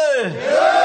Yeah!